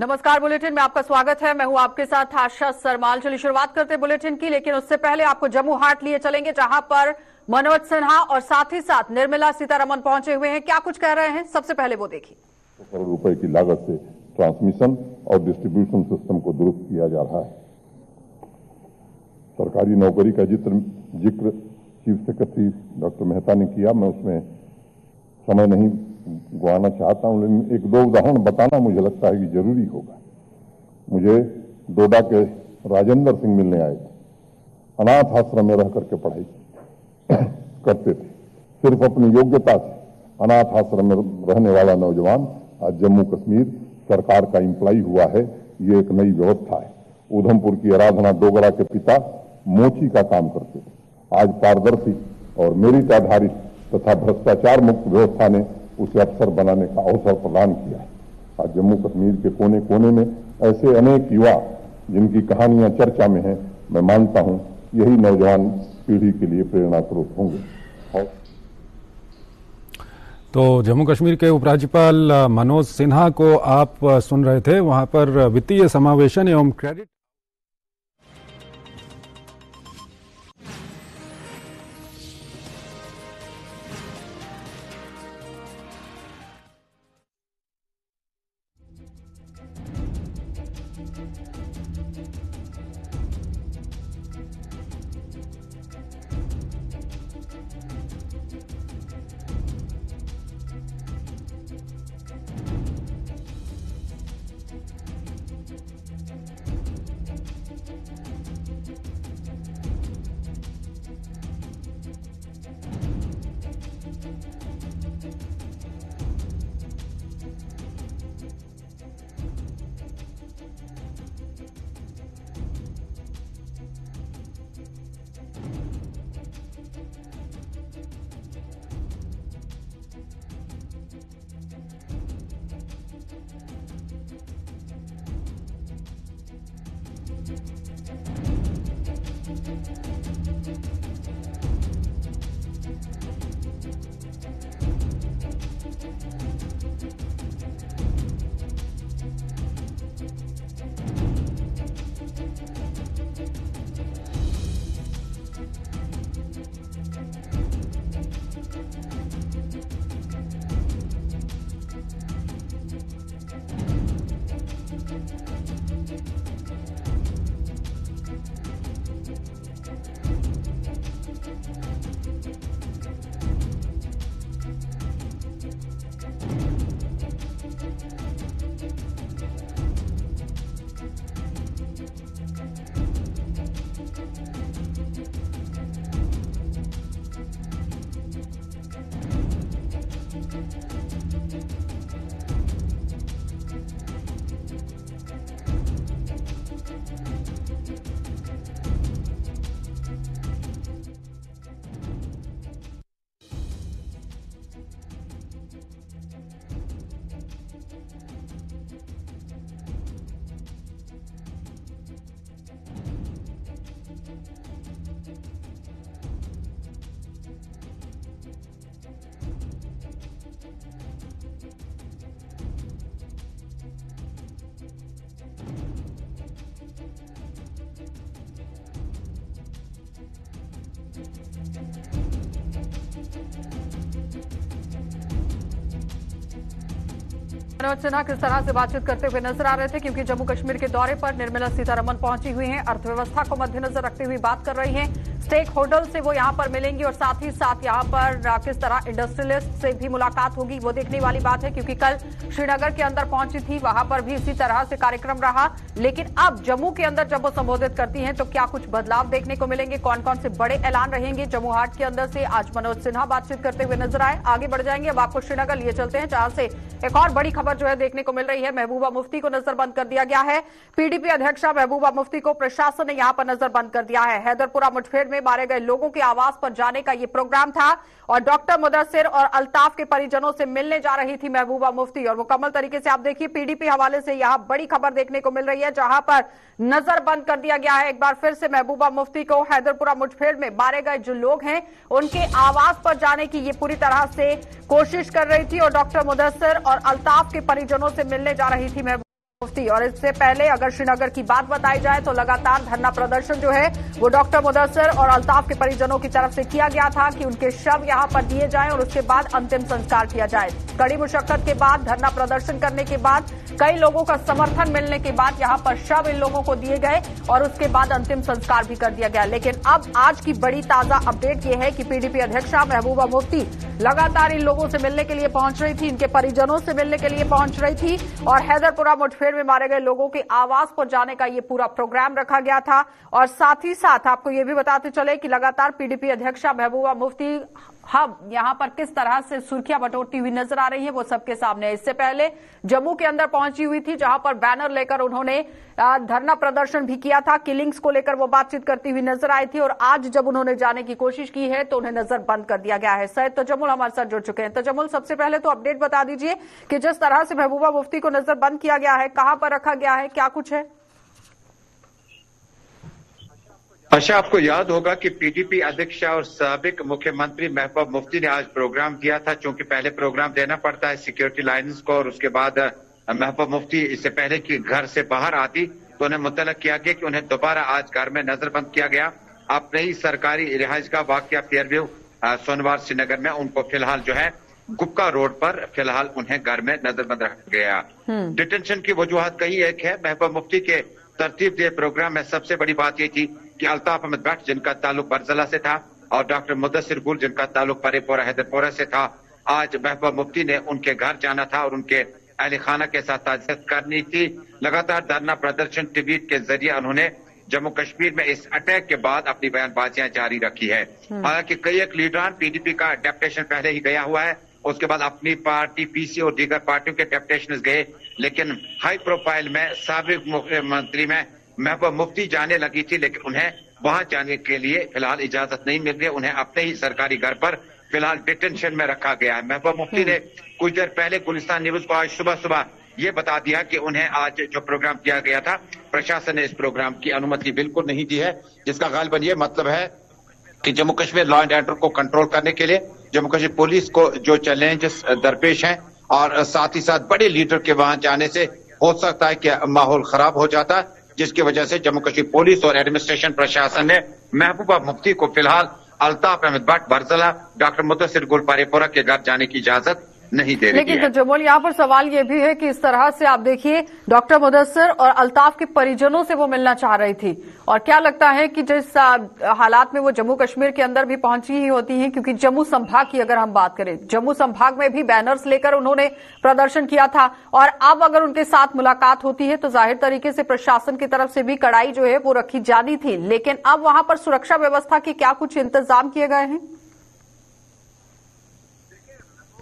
नमस्कार, बुलेटिन में आपका स्वागत है। मैं हूँ आपके साथ आशा सरमाल चलिए शुरुआत करते बुलेटिन की, लेकिन उससे पहले आपको जम्मू हाट लिए चलेंगे, जहाँ पर मनोज सिन्हा और साथ ही साथ निर्मला सीतारमन पहुँचे हुए हैं। क्या कुछ कह रहे हैं? सबसे पहले वो देखिए। करोड़ रुपए की लागत से ट्रांसमिशन और डिस्ट्रीब्यूशन सिस्टम को दुरुस्त किया जा रहा है। सरकारी नौकरी का ज़िक्र ज़िक्र चीफ सेक्रेटरी डॉक्टर मेहता ने किया, मैं उसमें समय नहीं गवाना चाहता हूँ, लेकिन एक दो उदाहरण बताना मुझे लगता है कि ज़रूरी होगा। मुझे डोडा के राजेंद्र सिंह मिलने आए थे। अनाथ आश्रम में रह करके पढ़ाई करते थे। सिर्फ़ अपनी योग्यता से अनाथ आश्रम में रहने वाला नौजवान आज जम्मू कश्मीर सरकार का इम्प्लाई हुआ है। ये एक नई व्यवस्था है। उधमपुर की आराधना डोगरा के पिता मोची का काम करते थे। आज पारदर्शी और मेरिट आधारित तथा भ्रष्टाचार मुक्त व्यवस्था ने उसे अवसर बनाने का अवसर प्रदान किया। आज जम्मू कश्मीर के कोने कोने में ऐसे अनेक युवा, जिनकी कहानियाँ चर्चा में हैं, मैं मानता हूँ यही नौजवान पीढ़ी के लिए प्रेरणा स्रोत होंगे तो जम्मू कश्मीर के उपराज्यपाल मनोज सिन्हा को आप सुन रहे थे। वहाँ पर वित्तीय समावेशन एवं क्रेडिट मनोज सिन्हा किस तरह से बातचीत करते हुए नज़र आ रहे थे, क्योंकि जम्मू कश्मीर के दौरे पर निर्मला सीतारमन पहुँची हुई हैं, अर्थव्यवस्था को मद्देनजर रखते हुए बात कर रही हैं। स्टेक होल्डर से वो यहाँ पर मिलेंगी और साथ ही साथ यहाँ पर किस तरह इंडस्ट्रियलिस्ट से भी मुलाकात होगी, वो देखने वाली बात है, क्योंकि कल श्रीनगर के अंदर पहुँची थी, वहाँ पर भी इसी तरह से कार्यक्रम रहा। लेकिन अब जम्मू के अंदर जब वो संबोधित करती हैं तो क्या कुछ बदलाव देखने को मिलेंगे? कौन कौन से बड़े ऐलान रहेंगे? जम्मू हाट के अंदर से आज मनोज सिन्हा बातचीत करते हुए नज़र आए। आगे बढ़ जाएँगे। अब आपको श्रीनगर लिए चलते हैं, जहाँ से एक और बड़ी खबर जो है देखने को मिल रही है। महबूबा मुफ्ती को नजरबंद कर दिया गया है। पीडीपी अध्यक्षा महबूबा मुफ्ती को प्रशासन ने यहाँ पर नजरबंद कर दिया है। हैदरपुरा मुठभेड़ में मारे गए लोगों के आवास पर जाने का ये प्रोग्राम था और डॉक्टर मुदस्सिर और अल्ताफ के परिजनों से मिलने जा रही थी महबूबा मुफ्ती। और मुकम्मल तरीके से आप देखिए, पीडीपी हवाले से यहाँ बड़ी खबर देखने को मिल रही है। जहाँ पर नज़र बंद कर दिया गया है। एक बार फिर से महबूबा मुफ्ती को हैदरपुरा मुठभेड़ में मारे गए जो लोग हैं, उनके आवास पर जाने की ये पूरी तरह से कोशिश कर रही थी और डॉक्टर मुदस्सर और अल्ताफ के परिजनों से मिलने जा रही थी महबूबा। मुफ्ती। और इससे पहले अगर श्रीनगर की बात बताई जाए तो लगातार धरना प्रदर्शन जो है, वो डॉक्टर मुदस्सर और अल्ताफ के परिजनों की तरफ़ से किया गया था कि उनके शव यहाँ पर दिए जाएँ और उसके बाद अंतिम संस्कार किया जाए। कड़ी मुशक्कत के बाद, धरना प्रदर्शन करने के बाद, कई लोगों का समर्थन मिलने के बाद यहाँ पर शव इन लोगों को दिए गए और उसके बाद अंतिम संस्कार भी कर दिया गया। लेकिन अब आज की बड़ी ताज़ा अपडेट यह है कि पीडीपी अध्यक्षा महबूबा मुफ्ती लगातार इन लोगों से मिलने के लिए पहुँच रही थी, इनके परिजनों से मिलने के लिए पहुँच रही थी और हैदरपुरा मुठभेड़ में मारे गए लोगों के आवास पर जाने का ये पूरा प्रोग्राम रखा गया था। और साथ ही साथ आपको ये भी बताते चले कि लगातार पीडीपी अध्यक्षा महबूबा मुफ्ती हम यहाँ पर किस तरह से सुर्खियाँ बटोरती हुई नज़र आ रही है, वो सबके सामने इससे पहले जम्मू के अंदर पहुँची हुई थी, जहाँ पर बैनर लेकर उन्होंने धरना प्रदर्शन भी किया था। किलिंग्स को लेकर वो बातचीत करती हुई नज़र आई थी और आज जब उन्होंने जाने की कोशिश की है तो उन्हें नज़र बंद कर दिया गया है। सैयद तजमुल हमारे साथ जुड़ चुके हैं। तजमुल, सबसे पहले तो अपडेट बता दीजिए कि जिस तरह से महबूबा मुफ्ती को नज़र बंद किया गया है, कहाँ पर रखा गया है, क्या कुछ है? अच्छा आपको याद होगा कि पीडीपी अध्यक्ष और सबक मुख्यमंत्री महबूब मुफ्ती ने आज प्रोग्राम दिया था चूँकि पहले प्रोग्राम देना पड़ता है सिक्योरिटी लाइन्स को और उसके बाद महबूब मुफ्ती इससे पहले कि घर से बाहर आती तो उन्हें मुतलक किया गया कि उन्हें दोबारा आज घर में नजरबंद किया गया। अपने ही सरकारी रिहाइश का वाक्य फेयरव्यू सोनवार श्रीनगर में उनको फ़िलहाल जो है गुप्का रोड पर फ़िलहाल उन्हें घर में नजरबंद रखा गया। डिटेंशन की वजूहत कही एक है महबूब मुफ्ती के तरतीब दिए प्रोग्राम में सबसे बड़ी बात यह थी कि अल्ताफ अहमद भट्ट जिनका ताल्लुक बरजला से था और डॉक्टर मुदस्सिर गुल जिनका ताल्लुक परेपोरा हैदरपोरा से था आज महबूब मुफ्ती ने उनके घर जाना था और उनके अहल खाना के साथ ताजियत करनी थी। लगातार धरना प्रदर्शन ट्वीट के ज़रिए उन्होंने जम्मू कश्मीर में इस अटैक के बाद अपनी बयानबाजियाँ जारी रखी है। हालाँकि कई एक लीडरान पीडीपी का डेप्टेशन पहले ही गया हुआ है उसके बाद अपनी पार्टी पीसी और दीगर पार्टियों के डेप्यूटेशन गए, लेकिन हाई प्रोफ़ाइल में सबक मुख्यमंत्री में महबूब मुफ्ती जाने लगी थी, लेकिन उन्हें वहाँ जाने के लिए फ़िलहाल इजाज़त नहीं मिल रही उन्हें अपने ही सरकारी घर पर फ़िलहाल डिटेंशन में रखा गया है। महबूब मुफ्ती ने कुछ देर पहले गुलिस्तान न्यूज़ को आज सुबह सुबह ये बता दिया कि उन्हें आज जो प्रोग्राम किया गया था, प्रशासन ने इस प्रोग्राम की अनुमति बिल्कुल नहीं दी है, जिसका गालबन ये मतलब है कि Jammu Kashmir law and order को कंट्रोल करने के लिए जम्मू कश्मीर पुलिस को जो चैलेंजेस दरपेश हैं और साथ ही साथ बड़े लीडर के वहाँ जाने से हो सकता है कि माहौल खराब हो जाता, जिसकी वजह से जम्मू कश्मीर पुलिस और एडमिनिस्ट्रेशन प्रशासन ने महबूबा मुफ्ती को फ़िलहाल अल्ताफ अहमद भट्ट बरजला डॉक्टर मुदसिर गुल पारेपुरा के घर जाने की इजाज़त नहीं दे रही लेकिन है। जमोल यहाँ पर सवाल ये भी है कि इस तरह से आप देखिए डॉक्टर मुदस्सर और अल्ताफ के परिजनों से वो मिलना चाह रही थी। और क्या लगता है कि जिस हालात में वो जम्मू कश्मीर के अंदर भी पहुँची ही होती हैं क्योंकि जम्मू संभाग की अगर हम बात करें जम्मू संभाग में भी बैनर्स लेकर उन्होंने प्रदर्शन किया था। और अब अगर उनके साथ मुलाकात होती है तो ज़ाहिर तरीके से प्रशासन की तरफ़ से भी कड़ाई जो है वो रखी जानी थी। लेकिन अब वहाँ पर सुरक्षा व्यवस्था के क्या कुछ इंतज़ाम किए गए हैं?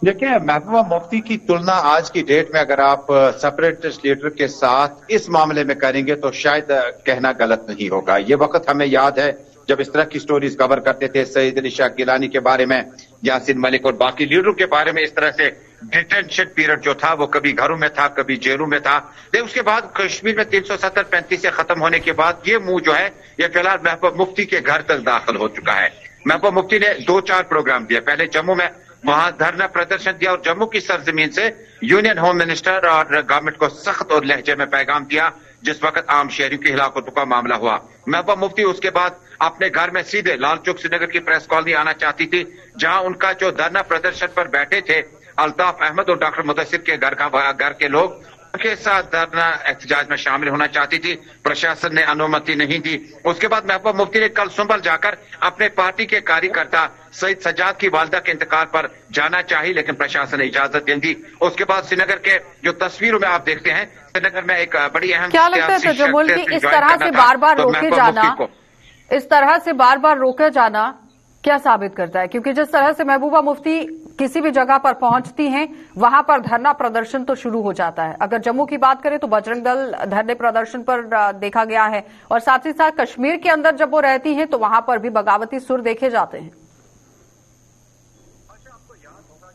देखिए महबूबा मुफ्ती की तुलना आज की डेट में अगर आप सेपरेटिस्ट लीडर के साथ इस मामले में करेंगे तो शायद कहना गलत नहीं होगा। ये वक्त हमें याद है जब इस तरह की स्टोरीज कवर करते थे सईद अली शाह गिलानी के बारे में, यासिन मलिक और बाकी लीडरों के बारे में इस तरह से डिटेंशन पीरियड जो था, वो कभी घरों में था, कभी जेलों में था। लेकिन उसके बाद कश्मीर में तीन सौ सत्तर पैंतीस से खत्म होने के बाद ये मुँह जो है, ये फ़िलहाल महबूब मुफ्ती के घर तक दाखिल हो चुका है। महबूब मुफ्ती ने दो चार प्रोग्राम दिए। पहले जम्मू में वहाँ धरना प्रदर्शन दिया और जम्मू की सरजमीन से यूनियन होम मिनिस्टर और गवर्नमेंट को सख्त और लहजे में पैगाम दिया, जिस वक्त आम शहरी की हिलाकतों का मामला हुआ। महबूबा मुफ्ती, उसके बाद अपने घर में सीधे लाल चौक श्रीनगर की प्रेस कॉलोनी आना चाहती थी, जहाँ उनका जो धरना प्रदर्शन पर बैठे थे, अल्ताफ अहमद और डॉक्टर मुदसर के घर का, घर के लोग उनके साथ धरना एहतजाज में शामिल होना चाहती थी। प्रशासन ने अनुमति नहीं दी। उसके बाद महबूबा मुफ्ती ने कल सुंबल जाकर अपने पार्टी के कार्यकर्ता सईद सजाद की वालदा के इंतकाल पर जाना चाहिए लेकिन प्रशासन ने इजाज़त दे दी। उसके बाद श्रीनगर के जो तस्वीरों में आप देखते हैं श्रीनगर में एक बड़ी अहम क्या लगता है तजमुल की इस तरह से बार बार तो रोके जाना इस तरह से बार बार रोके जाना क्या साबित करता है? क्योंकि जिस तरह से महबूबा मुफ्ती किसी भी जगह पर पहुँचती हैं वहाँ पर धरना प्रदर्शन तो शुरू हो जाता है। अगर जम्मू की बात करें तो बजरंग दल धरने प्रदर्शन पर देखा गया है। और साथ ही साथ कश्मीर के अंदर जब वो रहती हैं तो वहाँ पर भी बगावती सुर देखे जाते हैं।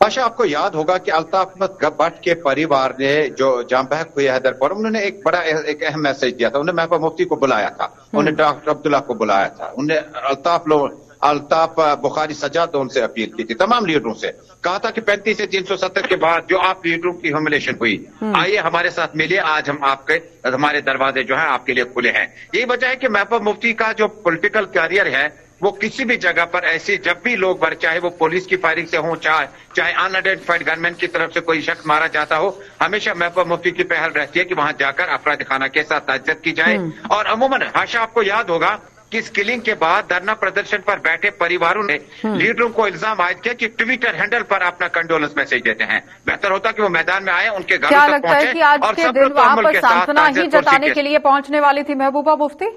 अच्छा आपको याद होगा कि अल्ताफ अहमद भट्ट के परिवार ने जो जाम बहक हुए हैदरपुर उन्होंने एक बड़ा एक अहम मैसेज दिया था। उन्होंने महबूब मुफ्ती को बुलाया था। उन्होंने डॉक्टर अब्दुल्ला को बुलाया था। उन्हें अल्ताफ लोग अल्ताफ बुखारी सजाद उनसे अपील की थी तमाम लीडरों से। कहा था कि 35 से 370 के बाद जो आप लीडरों की ह्यूमिलेशन हुई आइए हमारे साथ मिलिए आज हम आपके हमारे दरवाजे जो है आपके लिए खुले हैं। यही वजह है कि महबूब मुफ्ती का जो पोलिटिकल कैरियर है वो किसी भी जगह पर ऐसे जब भी लोग मर चाहे वो पुलिस की फायरिंग से हो चाहे चाहे अनआइडेंटिफाइड गनमैन की तरफ़ से कोई शख्स मारा जाता हो हमेशा महबूब मुफ्ती की पहल रहती है कि वहाँ जाकर अपराध खाना के साथ ताजत की जाए। और अमूमन हाशा आपको याद होगा कि इस किलिंग के बाद धरना प्रदर्शन पर बैठे परिवारों ने लीडरों को इल्ज़ाम आयद किया कि ट्विटर हैंडल पर अपना कंडोलेंस मैसेज देते हैं। बेहतर होता कि वो मैदान में आए उनके घर तक पहुँचे और सब सांत्वना ही जताने के लिए पहुँचने वाली थी महबूबा मुफ्ती?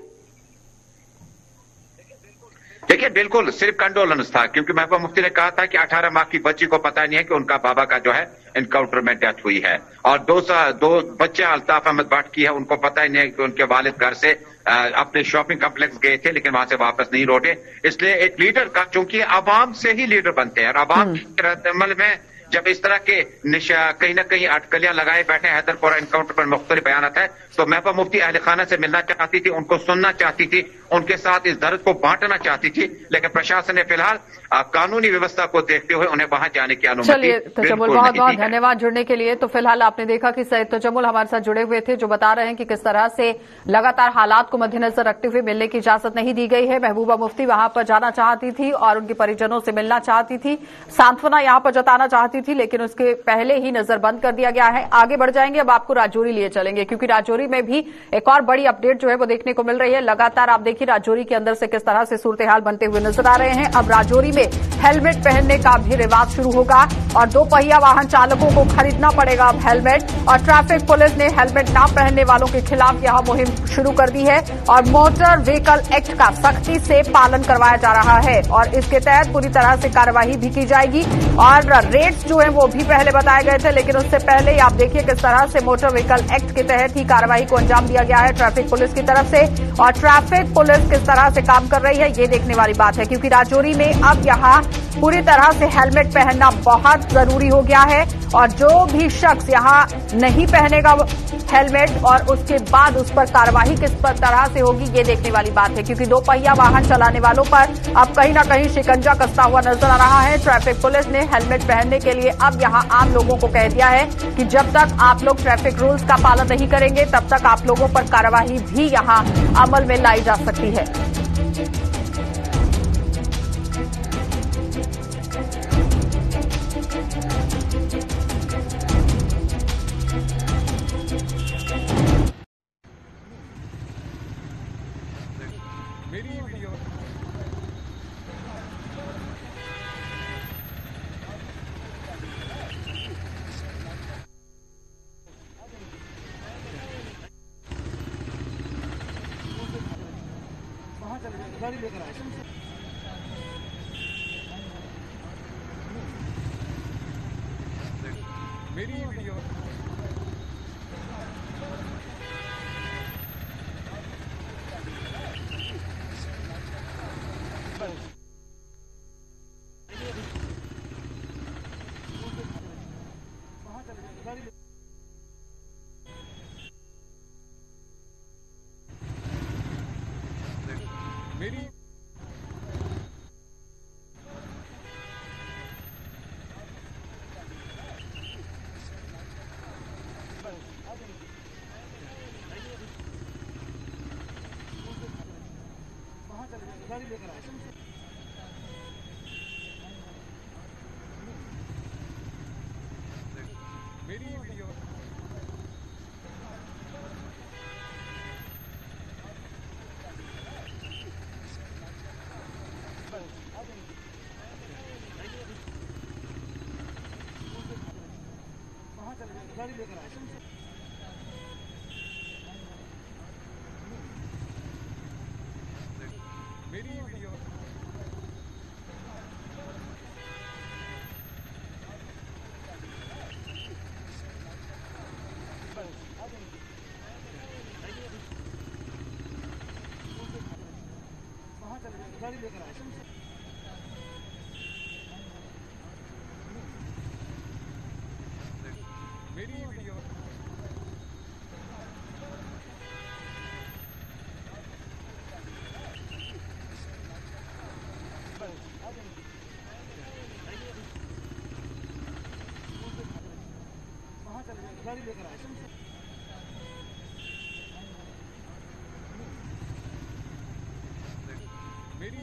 देखिए बिल्कुल सिर्फ़ कंडोलेंस था क्योंकि महबूबा मुफ्ती ने कहा था कि 18 माह की बच्ची को पता नहीं है कि उनका बाबा का जो है इनकाउंटर में डेथ हुई है। और दो सा, दो बच्चे अल्ताफ अहमद भट्ट की है उनको पता ही नहीं है कि उनके वालिद घर से अपने शॉपिंग कम्प्लेक्स गए थे लेकिन वहाँ से वापस नहीं लौटे। इसलिए एक लीडर का चूँकि आवाम से ही लीडर बनते हैं और आवाम के रद्दमल में जब इस तरह के कहीं ना कहीं अटकलियाँ लगाए बैठे हैदरपुरा इनकाउंटर पर मुख्तलि बयान है तो महबा मुफ्ती अहल खाना से मिलना चाहती थी उनको सुनना चाहती थी उनके साथ इस दर्द को बांटना चाहती थी लेकिन प्रशासन ने फ़िलहाल कानूनी व्यवस्था को देखते हुए उन्हें वहाँ जाने की अनुमति चलिए तजमुल बहुत बहुत धन्यवाद जुड़ने के लिए। तो फ़िलहाल आपने देखा कि सैयद तजमुल हमारे साथ जुड़े हुए थे जो बता रहे हैं कि किस तरह से लगातार हालात को मद्देनजर रखते हुए मिलने की इजाज़त नहीं दी गई है। महबूबा मुफ्ती वहाँ पर जाना चाहती थी और उनके परिजनों से मिलना चाहती थी। सांत्वना यहाँ पर जताना चाहती थी लेकिन उसके पहले ही नज़र बंद कर दिया गया है। आगे बढ़ जाएँगे अब आपको राजौरी लिए चलेंगे क्योंकि राजौरी में भी एक और बड़ी अपडेट जो है वो देखने को मिल रही है। लगातार आप देखिए राजौरी के अंदर से किस तरह से सूरत हाल बनते हुए नज़र आ रहे हैं। अब राजौरी में हेलमेट पहनने का भी रिवाज शुरू होगा और दो पहिया वाहन चालकों को खरीदना पड़ेगा अब हेलमेट और ट्रैफ़िक पुलिस ने हेलमेट न पहनने वालों के खिलाफ यह मुहिम शुरू कर दी है और मोटर व्हीकल एक्ट का सख्ती से पालन करवाया जा रहा है और इसके तहत पूरी तरह से कार्यवाही भी की जाएगी और रेट्स जो है वो भी पहले बताए गए थे, लेकिन उससे पहले आप देखिए किस तरह से मोटर व्हीकल एक्ट के तहत ही कार्यवाही को अंजाम दिया गया है ट्रैफ़िक पुलिस की तरफ़ से। और ट्रैफ़िक पुलिस किस तरह से काम कर रही है, ये देखने वाली बात है, क्योंकि राजौरी में अब यहाँ पूरी तरह से हेलमेट पहनना बहुत ज़रूरी हो गया है। और जो भी शख्स यहाँ नहीं पहनेगा हेलमेट, और उसके बाद उस पर कार्रवाई किस पर तरह से होगी, ये देखने वाली बात है, क्योंकि दो पहिया वाहन चलाने वालों पर अब कहीं ना कहीं शिकंजा कसता हुआ नज़र आ रहा है। ट्रैफ़िक पुलिस ने हेलमेट पहनने के लिए अब यहाँ आम लोगों को कह दिया है कि जब तक आप लोग ट्रैफ़िक रूल्स का पालन नहीं करेंगे, तब तक आप लोगों पर कार्रवाई भी यहाँ अमल में लाई जा सकती है। மெரிய வீடியோ मेरी वीडियो वहाँ चले गाड़ी लेकर आए कहाँ चले गए गाड़ी लेकर आए मेरी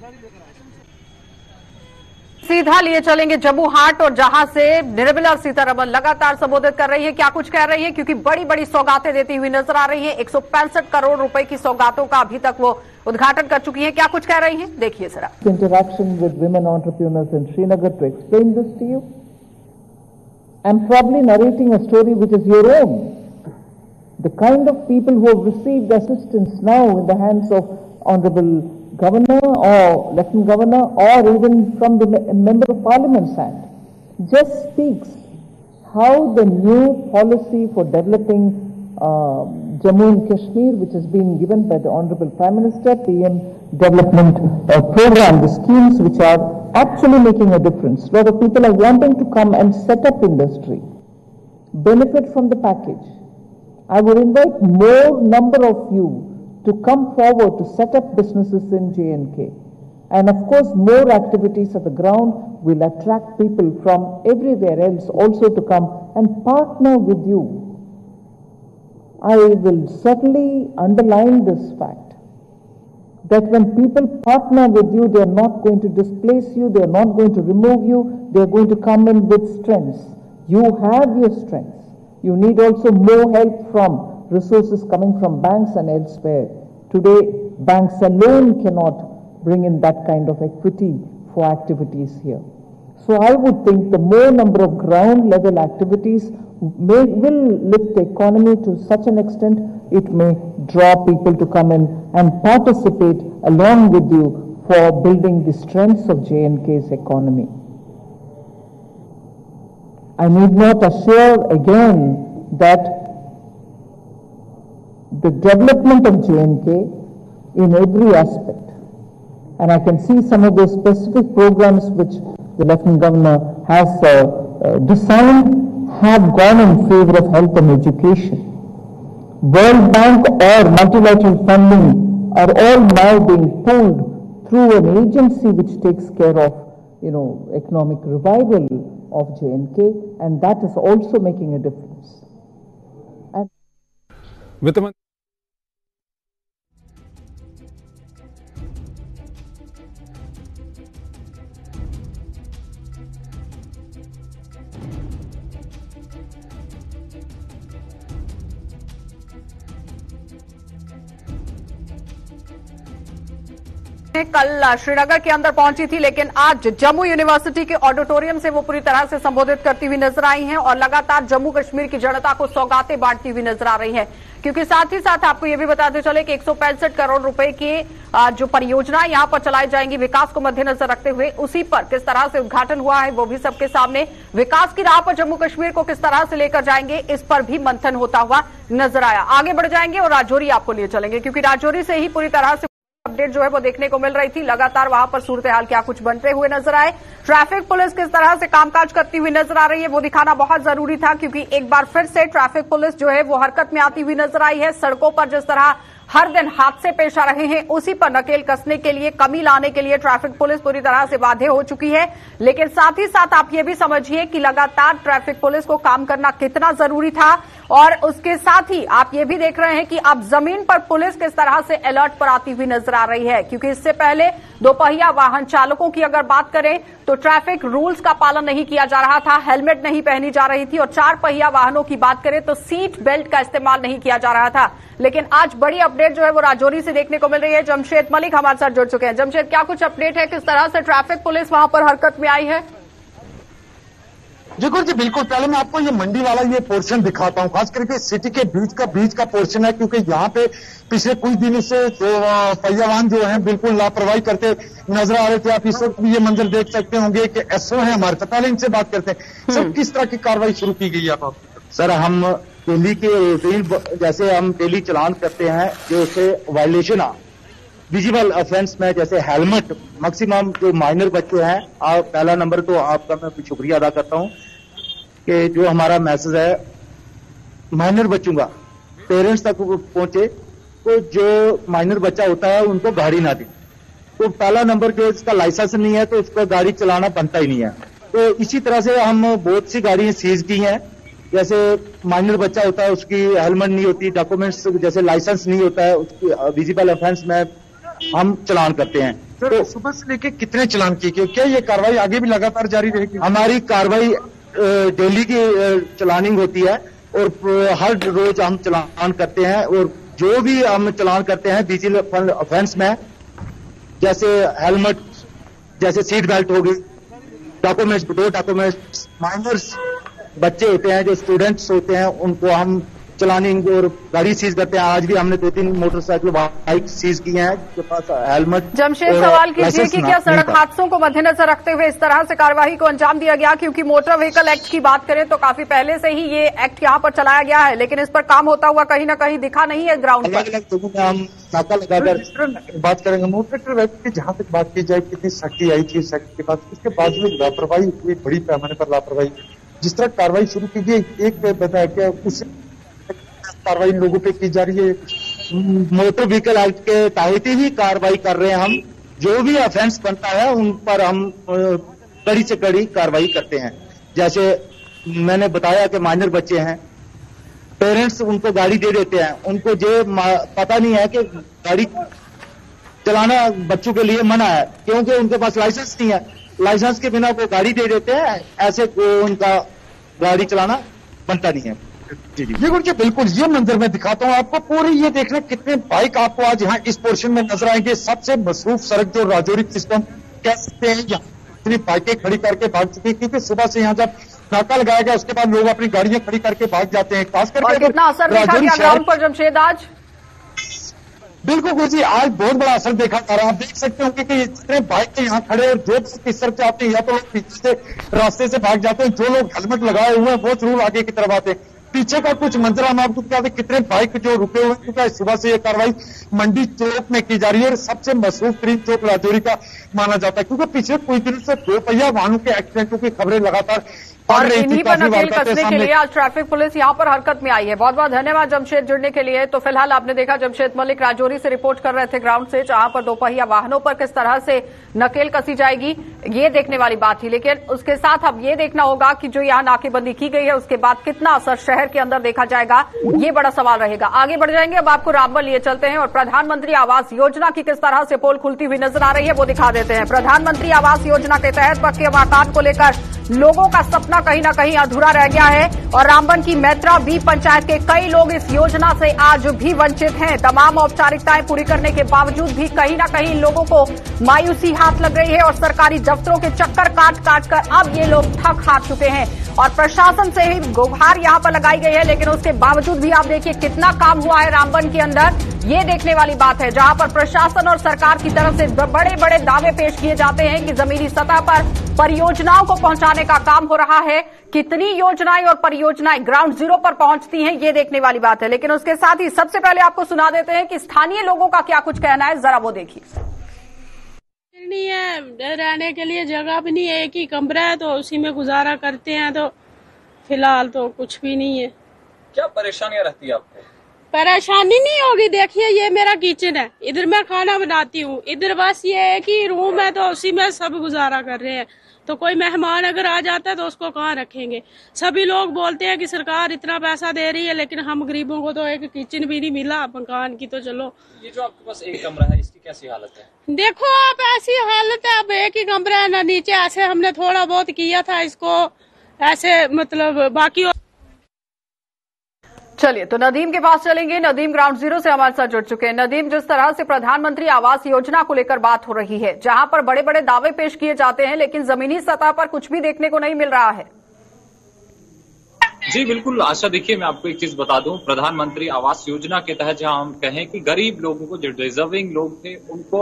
गाड़ी लेकर आए सीधा लिए चलेंगे जबूहाट और जहाँ से निर्मला सीतारमन लगातार संबोधित कर रही है, क्या कुछ कह रही है? क्योंकि बड़ी बड़ी सौगातें देती हुई नज़र आ रही है। एक सौ पैंसठ करोड़ रुपए की सौगातों का अभी तक वो उद्घाटन कर चुकी है। क्या कुछ कह रही है? देखिए sir interaction with women entrepreneurs in Srinagar to explain this to you and probably narrating story which is your own the kind of people who assistance now in the of honourable Governor or Lieutenant Governor or even from the Member of Parliament's hand just speaks how the new policy for developing uh, Jammu and Kashmir, which has been given by the Honorable Prime Minister, PM Development uh, Program, the schemes which are actually making a difference. Lot of people are wanting to come and set up industry, benefit from the package. I would invite more number of you to come forward to set up businesses in J&K. And of course, more activities at the ground will attract people from everywhere else also to come and partner with you. I will certainly underline this fact that when people partner with you, they are not going to displace you, they are not going to remove you, they are going to come in with strengths. You have your strengths. You need also more help from resources coming from banks and elsewhere. Today, banks alone cannot bring in that kind of equity for activities here. So I would think the more number of ground level activities may, will lift the economy to such an extent it may draw people to come in and participate along with you for building the strengths of J&K's economy. I need not assure again that the development of J&K in every aspect and I can see some of those specific programs which the Lieutenant Governor has uh, uh, designed have gone in favor of health and education. World Bank or multilateral funding are all now being pulled through an agency which takes care of, you know, economic revival of J&K and that is also making a difference. वित्त कल श्रीनगर के अंदर पहुँची थी, लेकिन आज Jammu university के auditorium से वो पूरी तरह से संबोधित करती हुई नज़र आई हैं और लगातार जम्मू कश्मीर की जनता को सौगातें बांटती हुई नज़र आ रही हैं। क्योंकि साथ ही साथ आपको ये भी बताते चले कि एक सौ पैंसठ करोड़ रुपए की जो परियोजना यहाँ पर चलाई जाएँगी विकास को मद्देनजर रखते हुए, उसी पर किस तरह से उद्घाटन हुआ है, वो भी सबके सामने। विकास की राह पर जम्मू कश्मीर को किस तरह से लेकर जाएँगे, इस पर भी मंथन होता हुआ नज़र आया। आगे बढ़ जाएँगे और राजौरी आपको लिए चलेंगे, क्योंकि राजौरी से ही पूरी तरह से अपडेट जो है वो देखने को मिल रही थी। लगातार वहाँ पर सूरत हाल क्या कुछ बनते हुए नज़र आए। ट्रैफ़िक पुलिस किस तरह से कामकाज करती हुई नज़र आ रही है, वो दिखाना बहुत ज़रूरी था, क्योंकि एक बार फिर से ट्रैफ़िक पुलिस जो है वो हरकत में आती हुई नज़र आई है। सड़कों पर जिस तरह हर दिन हादसे पेश आ रहे हैं, उसी पर नकेल कसने के लिए, कमी लाने के लिए ट्रैफ़िक पुलिस पूरी तरह से बाधे हो चुकी है। लेकिन साथ ही साथ आप ये भी समझिए कि लगातार ट्रैफ़िक पुलिस को काम करना कितना ज़रूरी था। और उसके साथ ही आप ये भी देख रहे हैं कि अब ज़मीन पर पुलिस किस तरह से अलर्ट पर आती हुई नज़र आ रही है, क्योंकि इससे पहले दोपहिया वाहन चालकों की अगर बात करें तो ट्रैफ़िक रूल्स का पालन नहीं किया जा रहा था, हेलमेट नहीं पहनी जा रही थी, और चार पहिया वाहनों की बात करें तो सीट बेल्ट का इस्तेमाल नहीं किया जा रहा था। लेकिन आज बड़ी अपडेट जो है, वो राजौरी से देखने को मिल रही है। जमशेद मलिक हमारे साथ जुड़ चुके हैं। जमशेद, क्या कुछ अपडेट है? किस तरह से ट्रैफ़िक पुलिस वहाँ पर हरकत में आई है? जी गुरु जी बिल्कुल पहले मैं आपको ये मंडी वाला ये पोर्शन दिखाता हूँ खास करके सिटी के बीच का बीच का पोर्शन है क्योंकि यहाँ पे पिछले कुछ दिनों से वाहन जो है बिल्कुल लापरवाही करते नज़र आ रहे थे। आप इस वक्त भी ये मंजर देख सकते होंगे कि एसओ है हमारे साथ। पहले इनसे बात करते हैं। सर किस तरह की कार्रवाई शुरू की गई है आप सर हम डेली के रूटीन जैसे हम डेली चलान करते हैं जो उससे वायलेशन आ। विजिबल ऑफेंस में जैसे हेलमेट मैक्सिमम जो माइनर बच्चे हैं आप पहला नंबर तो आपका मैं शुक्रिया अदा करता हूँ। कि जो हमारा मैसेज है माइनर बच्चों का पेरेंट्स तक पहुँचे तो जो माइनर बच्चा होता है उनको गाड़ी ना दे। तो पहला नंबर जो इसका लाइसेंस नहीं है तो उसको गाड़ी चलाना बनता ही नहीं है। तो इसी तरह से हम बहुत सी गाड़ियाँ सीज की हैं। जैसे माइनर बच्चा होता है उसकी हेलमेट नहीं होती डॉक्यूमेंट्स जैसे लाइसेंस नहीं होता है उसकी विजिबल ऑफेंस में हम चलान करते हैं। तो सुबह से लेके कितने चलान किए? क्या ये कार्रवाई आगे भी लगातार जारी रहेगी? हमारी कार्रवाई डेली की चलानिंग होती है और हर रोज हम चलान करते हैं और जो भी हम चलान करते हैं विजिल ऑफेंस में, जैसे हेलमेट, जैसे सीट बेल्ट होगी, डॉक्यूमेंट्स, दो डॉक्यूमेंट्स, माइनर्स बच्चे होते हैं, जो स्टूडेंट्स होते हैं, उनको हम चलानिंग और गाड़ी सीज करते हैं। आज भी हमने दो तीन मोटरसाइकिल बाइक सीज की हैं जिसके पास हेलमेट जमशेद सवाल कीजिए कि क्या सड़क हादसों को मद्देनजर रखते हुए इस तरह से कार्यवाही को अंजाम दिया गया? क्योंकि मोटर व्हीकल एक्ट की बात करें तो काफ़ी पहले से ही ये एक्ट यहाँ पर चलाया गया है लेकिन इस पर काम होता हुआ कहीं ना कहीं दिखा नहीं है ग्राउंड अलग अलग जगहों में हम नाका लगाकर बात करेंगे। मोटर एक्ट की जहाँ तक बात की जाए कितनी सख्ती आई थी एक्ट के बाद उसके बाद में लापरवाही हुई बड़ी पैमाने पर लापरवाही। जिस तरह कार्रवाई शुरू की गई एक बताया क्या उस कार्रवाई लोगों पे की जा रही है। मोटर व्हीकल एक्ट के तहत ही कार्रवाई कर रहे हैं हम। जो भी ऑफेंस बनता है, उन पर हम कड़ी से कड़ी कार्रवाई करते हैं। जैसे मैंने बताया कि माइनर बच्चे हैं। पेरेंट्स उनको गाड़ी दे देते हैं। उनको ये पता नहीं है कि गाड़ी चलाना बच्चों के लिए मना है, क्योंकि उनके पास लाइसेंस नहीं है। लाइसेंस के बिना वो गाड़ी दे देते हैं, ऐसे उनका गाड़ी चलाना बनता नहीं है। जी जी ये जी बिल्कुल ये मंजर मैं दिखाता हूँ आपको। पूरी ये देखना कितने बाइक आपको आज यहाँ इस पोर्शन में नज़र आएँगे। सबसे मसरूफ सड़क जो राजौरी सिस्टम कह सकते हैं यहाँ इतनी बाइकें खड़ी करके भाग चुकी हैं, क्योंकि सुबह से यहाँ जब नाका लगाया गया उसके बाद लोग अपनी गाड़ियाँ खड़ी करके भाग जाते हैं। खास करके कितना असर देखा राजौरी गया ग्राउंड पर जमशेद आज? बिल्कुल गुरु जी आज बहुत बड़ा असर देखा जा रहा है। आप देख सकते होंगे कि जितने बाइक के यहाँ खड़े और जो किस तरफ़ से आते हैं या तो लोग पीछे से रास्ते से भाग जाते हैं जो लोग हेलमेट लगाए हुए हैं वो ज़रूर आगे की तरफ़ आते हैं। पीछे का कुछ मंजर हम आपको बता दें, कितने बाइक जो रुके हुए क्योंकि सुबह से यह कार्रवाई मंडी चौक में की जा रही है और सबसे मशहूर तरीन चौक राजौरी का माना जाता है, क्योंकि पिछले कुछ दिनों से दो पहिया वाहनों के एक्सीडेंटों की खबरें लगातार और इन्हीं पर नकेल कसने के लिए आज ट्रैफ़िक पुलिस यहाँ पर हरकत में आई है। बहुत बहुत धन्यवाद जमशेद जुड़ने के लिए। तो फ़िलहाल आपने देखा जमशेद मलिक राजौरी से रिपोर्ट कर रहे थे ग्राउंड से जहाँ पर दोपहिया वाहनों पर किस तरह से नकेल कसी जाएगी ये देखने वाली बात थी। लेकिन उसके साथ अब ये देखना होगा कि जो यहाँ नाकेबंदी की गई है उसके बाद कितना असर शहर के अंदर देखा जाएगा ये बड़ा सवाल रहेगा। आगे बढ़ जाएँगे अब आपको रामबल लिए चलते हैं और प्रधानमंत्री आवास योजना की किस तरह से पोल खुलती हुई नज़र आ रही है वो दिखा देते हैं। प्रधानमंत्री आवास योजना के तहत पक्के मकान को लेकर लोगों का सपना कहीं ना कहीं अधूरा रह गया है और रामबन की मैत्रा बी पंचायत के कई लोग इस योजना से आज भी वंचित हैं। तमाम औपचारिकताएँ पूरी करने के बावजूद भी कहीं ना कहीं लोगों को मायूसी हाथ लग रही है और सरकारी दफ्तरों के चक्कर काट काट कर अब ये लोग थक हार चुके हैं। और प्रशासन से ही गुहार यहाँ पर लगाई गई है, लेकिन उसके बावजूद भी आप देखिए कितना काम हुआ है रामबन के अंदर। ये देखने वाली बात है, जहाँ पर प्रशासन और सरकार की तरफ़ से बड़े बड़े दावे पेश किए जाते हैं कि जमीनी सतह पर परियोजनाओं को पहुँचाने का काम हो रहा है। कितनी योजनाएँ और परियोजनाएँ ग्राउंड ज़ीरो पर पहुँचती हैं, ये देखने वाली बात है। लेकिन उसके साथ ही सबसे पहले आपको सुना देते हैं कि स्थानीय लोगों का क्या कुछ कहना है, जरा वो देखिए। नहीं है। रहने के लिए जगह भी नहीं है। एक ही कमरा है तो उसी में गुजारा करते हैं। तो फ़िलहाल तो कुछ भी नहीं है। क्या परेशानियाँ रहती है आपको? परेशानी नहीं होगी। देखिए ये मेरा किचन है। इधर मैं खाना बनाती हूँ। इधर बस ये है कि रूम है तो उसी में सब गुजारा कर रहे हैं। तो कोई मेहमान अगर आ जाता है तो उसको कहाँ रखेंगे? सभी लोग बोलते हैं कि सरकार इतना पैसा दे रही है लेकिन हम गरीबों को तो एक किचन भी नहीं मिला। मकान की तो चलो। ये जो आपके पास एक कमरा है इसकी कैसी हालत है? देखो आप ऐसी हालत है अब एक ही कमरा है ना नीचे ऐसे हमने थोड़ा बहुत किया था इसको ऐसे मतलब बाकी चलिए तो नदीम के पास चलेंगे। नदीम ग्राउंड ज़ीरो से हमारे साथ जुड़ चुके हैं। नदीम, जिस तरह से प्रधानमंत्री आवास योजना को लेकर बात हो रही है, जहाँ पर बड़े बड़े दावे पेश किए जाते हैं, लेकिन जमीनी सतह पर कुछ भी देखने को नहीं मिल रहा है। जी, बिल्कुल। आशा, देखिए, मैं आपको एक चीज़ बता दूँ। प्रधानमंत्री आवास योजना के तहत जहाँ हम कहें कि गरीब लोगों को, जो डिजर्विंग लोग थे, उनको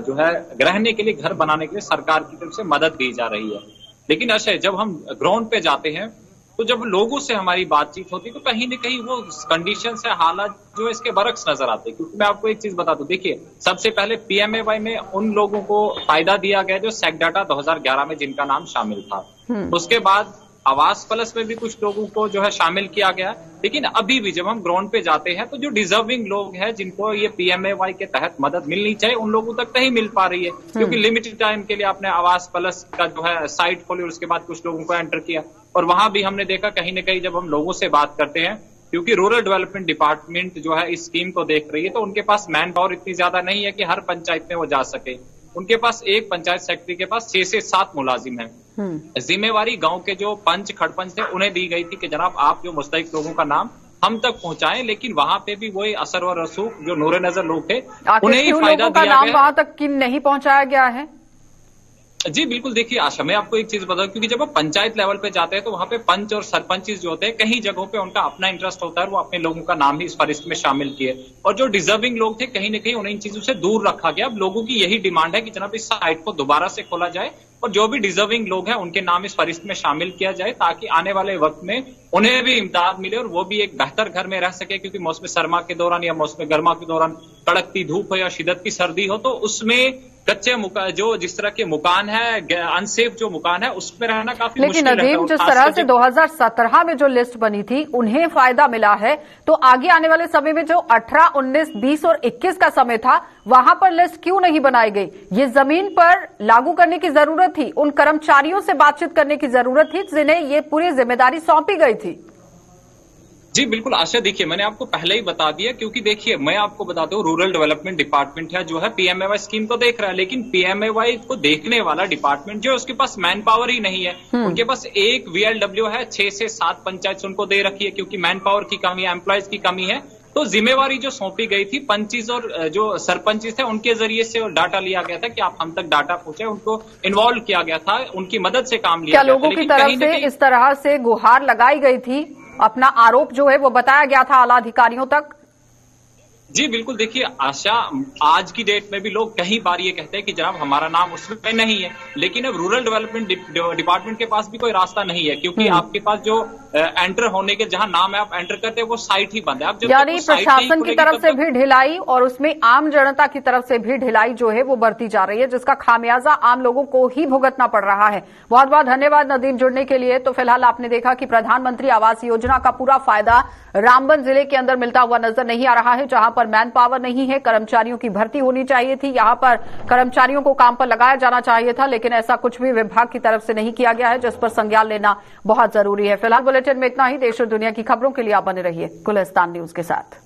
जो है, रहने के लिए, घर बनाने के लिए सरकार की तरफ़ से मदद दी जा रही है। लेकिन अशय जब हम ग्राउंड पे जाते हैं तो जब लोगों से हमारी बातचीत होती तो कहीं ना कहीं वो कंडीशन है हालात जो इसके बरक्स नज़र आते हैं। क्योंकि मैं आपको एक चीज़ बता दूँ। देखिए सबसे पहले पीएमएवाई में उन लोगों को फ़ायदा दिया गया जो सेक डाटा 2011 में जिनका नाम शामिल था। उसके बाद आवास प्लस में भी कुछ लोगों को जो है शामिल किया गया। लेकिन अभी भी जब हम ग्राउंड पे जाते हैं तो जो डिजर्विंग लोग हैं जिनको ये पीएमएवाई के तहत मदद मिलनी चाहिए उन लोगों तक नहीं मिल पा रही है। क्योंकि लिमिटेड टाइम के लिए आपने आवास प्लस का जो है साइट खोली और उसके बाद कुछ लोगों को एंटर किया। और वहाँ भी हमने देखा कहीं ना कहीं जब हम लोगों से बात करते हैं क्योंकि रूरल डेवलपमेंट डिपार्टमेंट जो है इस स्कीम को देख रही है तो उनके पास मैन पावर इतनी ज़्यादा नहीं है कि हर पंचायत में वो जा सके। उनके पास एक पंचायत सेक्रेटरी के पास छह से सात मुलाजिम है। जिम्मेवारी गाँव के जो पंच खड़पंच थे उन्हें दी गई थी कि जनाब आप जो मुस्तक लोगों का नाम हम तक पहुंचाएँ लेकिन वहाँ पे भी वही असर और रसूख जो नूर नज़र लोग थे उन्हें ही फ़ायदा दिया नाम गया वहाँ तक नहीं पहुँचाया गया है? जी, बिल्कुल, देखिए, आशा, मैं आपको एक चीज़ बताऊँ, क्योंकि जब आप पंचायत लेवल पे जाते हैं तो वहाँ पे पंच और सरपंच जो होते हैं कई जगहों पे उनका अपना इंटरेस्ट होता है वो अपने लोगों का नाम ही इस फरिश्त में शामिल किए। और जो डिजर्विंग लोग थे, कहीं ना कहीं उन्हें इन चीज़ों से दूर रखा गया। अब लोगों की यही डिमांड है कि जनाब इस साइट को दोबारा से खोला जाए और जो भी डिजर्विंग लोग हैं, उनके नाम इस फरिश्त में शामिल किया जाए, ताकि आने वाले वक्त में उन्हें भी इमदाद मिले और वो भी एक बेहतर घर में रह सके, क्योंकि मौसम सरमा के दौरान या मौसम गर्मा के दौरान कड़कती धूप हो या शिदत की सर्दी हो तो उसमें कच्चे मुका जो जिस तरह के मुकान है अनसेफ जो मुकान है उसमें रहना काफ़ी लेकिन नदीम जिस तरह से जब- 2017 में जो लिस्ट बनी थी उन्हें फ़ायदा मिला है। तो आगे आने वाले समय में जो 18, 19, 20 और 21 का समय था वहाँ पर लिस्ट क्यों नहीं बनाई गई? ये ज़मीन पर लागू करने की ज़रूरत थी उन कर्मचारियों से बातचीत करने की ज़रूरत थी जिन्हें ये पूरी ज़िम्मेदारी सौंपी गई थी। जी बिल्कुल आशा देखिए मैंने आपको पहले ही बता दिया क्योंकि देखिए मैं आपको बताता हूँ रूरल डेवलपमेंट डिपार्टमेंट है जो है पीएमएवाई स्कीम को देख रहा है लेकिन पीएमएवाई को देखने वाला डिपार्टमेंट जो है उसके पास मैन पावर ही नहीं है। उनके पास एक वीएलडब्ल्यू है छह से सात पंचायत उनको दे रखी है क्योंकि मैन पावर की कमी है एम्प्लॉयज़ की कमी है। तो जिम्मेवारी जो सौंपी गई थी पंचिस और जो सरपंचिस थे उनके ज़रिए से डाटा लिया गया था कि आप हम तक डाटा पहुँचे उनको इन्वॉल्व किया गया था उनकी मदद से काम लिया क्या लोगों की तरफ़ से इस तरह से गुहार लगाई गई थी? अपना आरोप जो है वो बताया गया था आला अधिकारियों तक। जी बिल्कुल। देखिए आशा आज की डेट में भी लोग कई बार ये कहते हैं कि जनाब हमारा नाम उसमें नहीं है। लेकिन अब रूरल डेवलपमेंट डिपार्टमेंट के पास भी कोई रास्ता नहीं है क्योंकि आपके पास जो एंटर होने के जहाँ नाम है आप एंटर करते हैं वो साइट ही बंद है। आप यानी प्रशासन की तरफ़ से भी ढिलाई और उसमें आम जनता की तरफ़ से भी ढिलाई जो है वो बढ़ती जा रही है जिसका खामियाजा आम लोगों को ही भुगतना पड़ रहा है। बहुत बहुत धन्यवाद नदीम जुड़ने के लिए। तो फ़िलहाल आपने देखा कि प्रधानमंत्री आवास योजना का पूरा फ़ायदा रामबन ज़िले के अंदर मिलता हुआ नज़र नहीं आ रहा है जहाँ पर मैन पावर नहीं है कर्मचारियों की भर्ती होनी चाहिए थी। यहाँ पर कर्मचारियों को काम पर लगाया जाना चाहिए था लेकिन ऐसा कुछ भी विभाग की तरफ़ से नहीं किया गया है जिस पर संज्ञान लेना बहुत ज़रूरी है। फ़िलहाल बुलेटिन में इतना ही देश और दुनिया की खबरों के लिए आप बने रहिए। गुलस्तान न्यूज़ के साथ।